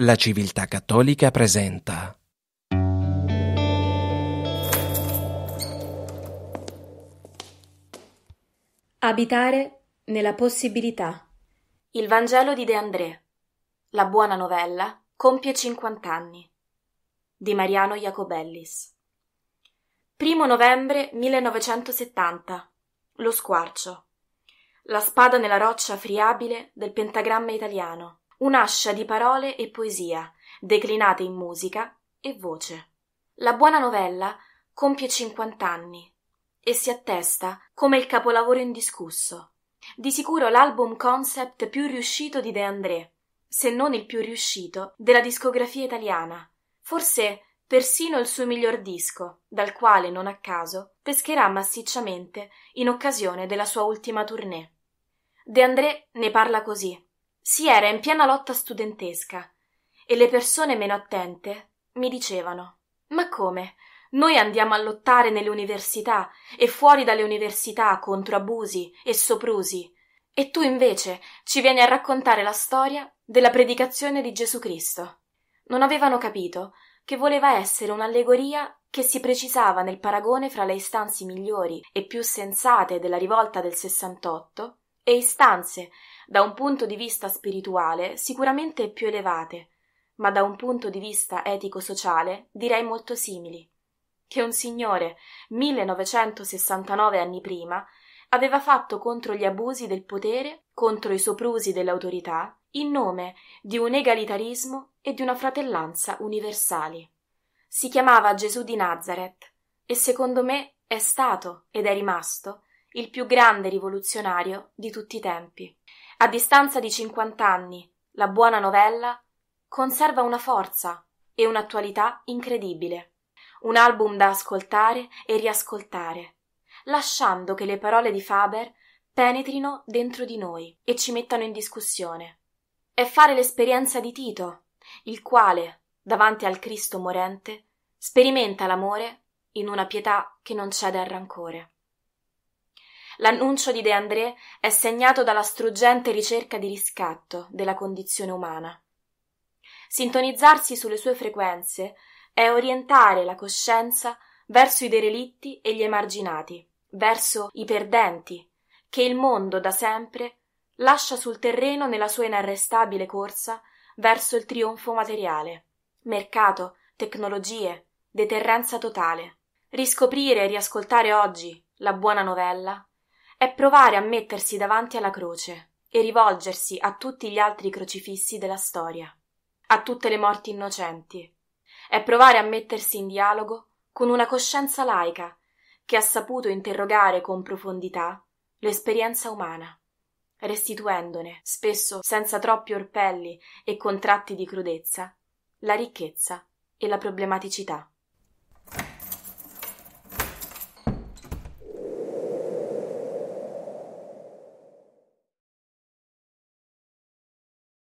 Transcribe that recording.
La civiltà cattolica presenta Abitare nella possibilità. Il Vangelo di De André. La buona novella compie 50 anni. Di Mariano Jacobellis. Primo novembre 1970. Lo squarcio. La spada nella roccia friabile del pentagramma italiano un'ascia di parole e poesia, declinate in musica e voce. La buona novella compie cinquant'anni e si attesta come il capolavoro indiscusso. Di sicuro l'album concept più riuscito di De André, se non il più riuscito della discografia italiana. Forse persino il suo miglior disco, dal quale, non a caso, pescherà massicciamente in occasione della sua ultima tournée. De André ne parla così. Si era in piena lotta studentesca e le persone meno attente mi dicevano Ma come? Noi andiamo a lottare nelle università e fuori dalle università contro abusi e soprusi, e tu invece ci vieni a raccontare la storia della predicazione di Gesù Cristo. Non avevano capito che voleva essere un'allegoria che si precisava nel paragone fra le istanze migliori e più sensate della rivolta del 68 e istanze da un punto di vista spirituale sicuramente più elevate, ma da un punto di vista etico-sociale direi molto simili, che un signore 1969 anni prima aveva fatto contro gli abusi del potere, contro i soprusi dell'autorità, in nome di un egalitarismo e di una fratellanza universali. Si chiamava Gesù di Nazareth e secondo me è stato ed è rimasto il più grande rivoluzionario di tutti i tempi. A distanza di cinquant'anni, la buona novella conserva una forza e un'attualità incredibile. Un album da ascoltare e riascoltare, lasciando che le parole di Faber penetrino dentro di noi e ci mettano in discussione. È fare l'esperienza di Tito, il quale, davanti al Cristo morente, sperimenta l'amore in una pietà che non cede al rancore. L'annuncio di De André è segnato dalla struggente ricerca di riscatto della condizione umana. Sintonizzarsi sulle sue frequenze è orientare la coscienza verso i derelitti e gli emarginati, verso i perdenti, che il mondo da sempre lascia sul terreno nella sua inarrestabile corsa verso il trionfo materiale. Mercato, tecnologie, deterrenza totale. Riscoprire e riascoltare oggi la buona novella è provare a mettersi davanti alla croce e rivolgersi a tutti gli altri crocifissi della storia, a tutte le morti innocenti. È provare a mettersi in dialogo con una coscienza laica che ha saputo interrogare con profondità l'esperienza umana, restituendone, spesso senza troppi orpelli e contratti di crudezza, la ricchezza e la problematicità.